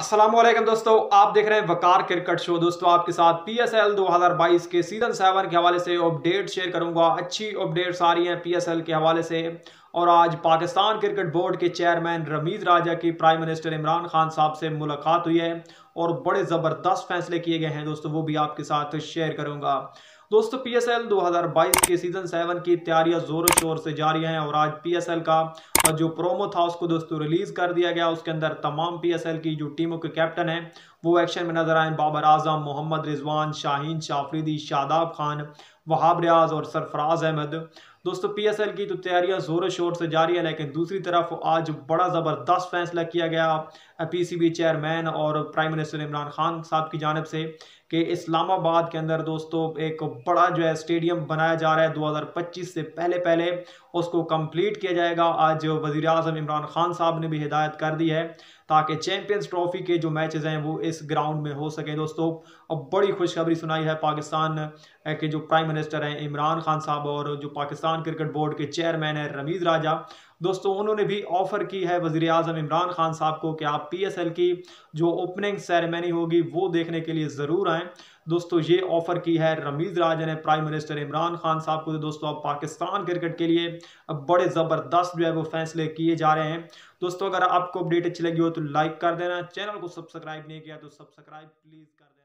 वालेकुम दोस्तों, आप देख रहे हैं वकार क्रिकेट शो। दोस्तों, आपके साथ पीएसएल 2022 के सीज़न सेवन के हवाले से अपडेट शेयर करूँगा। अच्छी अपडेट्स आ रही हैं पीएसएल के हवाले से। और आज पाकिस्तान क्रिकेट बोर्ड के चेयरमैन रमीज राजा की प्राइम मिनिस्टर इमरान खान साहब से मुलाकात हुई है और बड़े ज़बरदस्त फैसले किए गए हैं। दोस्तों, वो भी आपके साथ शेयर करूँगा। दोस्तों पीएसएल 2022 के सीज़न सेवन की तैयारियाँ जोरों शोर से जारी हैं और आज पीएसएल का जो प्रोमो था, उसको दोस्तों रिलीज़ कर दिया गया। उसके अंदर तमाम पीएसएल की जो टीमों के कैप्टन हैं, वो एक्शन में नज़र आए। बाबर आज़म, मोहम्मद रिजवान, शाहीन, शाफरीदी, शादाब खान, वहाब रियाज और सरफराज अहमद। दोस्तों पीएसएल की तो तैयारियाँ ज़ोर शोर से जारी है, लेकिन दूसरी तरफ़ आज बड़ा ज़बरदस्त फैसला किया गया। पीसीबी चेयरमैन और प्राइम मिनिस्टर इमरान खान साहब की जानब से कि इस्लामाबाद के अंदर दोस्तों, एक बड़ा जो है स्टेडियम बनाया जा रहा है 2025 से पहले पहले। उसको कंप्लीट किया जाएगा। आज वज़ी अजम इमरान खान साहब ने भी हिदायत कर दी है ताकि चैंपियंस ट्रॉफी के जो मैचेस हैं वो इस ग्राउंड में हो सके। दोस्तों, अब बड़ी खुशखबरी सुनाई है पाकिस्तान के जो प्राइम मिनिस्टर हैं इमरान खान साहब और जो पाकिस्तान क्रिकेट बोर्ड के चेयरमैन हैं रमीज़ राजा। दोस्तों, उन्होंने भी ऑफ़र की है वजी अजम इमरान खान साहब को कि आप पीएसएल की जो ओपनिंग सेरेमनी होगी, वो देखने के लिए ज़रूर आएँ। दोस्तों, ये ऑफ़र की है रमीज राजा ने, प्राइम मिनिस्टर इमरान खान साहब को। दोस्तों, अब पाकिस्तान क्रिकेट के लिए अब बड़े ज़बरदस्त जो है वो फैसले किए जा रहे हैं। दोस्तों, अगर आपको अपडेट अच्छी लगी हो तो लाइक कर देना, चैनल को सब्सक्राइब नहीं किया तो सब्सक्राइब प्लीज़ कर देना।